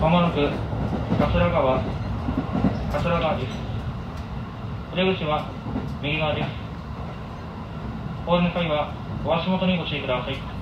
まもなく桂川、桂川です。出口は右側です。公園の際はお足元にご注意ください。